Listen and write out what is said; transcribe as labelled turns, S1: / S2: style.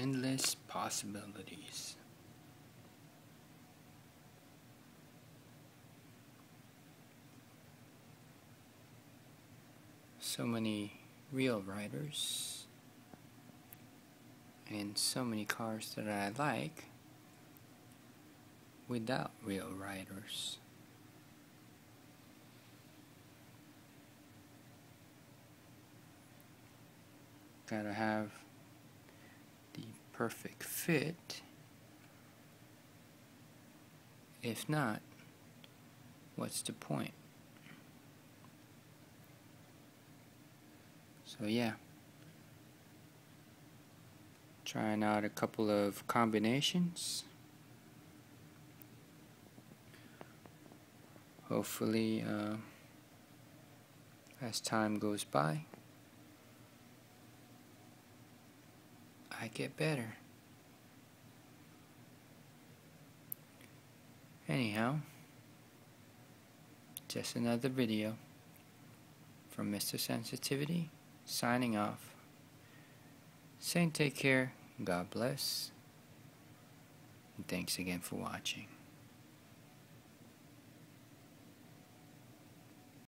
S1: endless possibilities. So many real riders and so many cars that I like without real riders. Gotta have perfect fit. If not, what's the point? So yeah. Trying out a couple of combinations. Hopefully, uh, as time goes by, I get better. Anyhow, just another video from Mr. Sensitivity signing off. Saying take care, God bless, and thanks again for watching.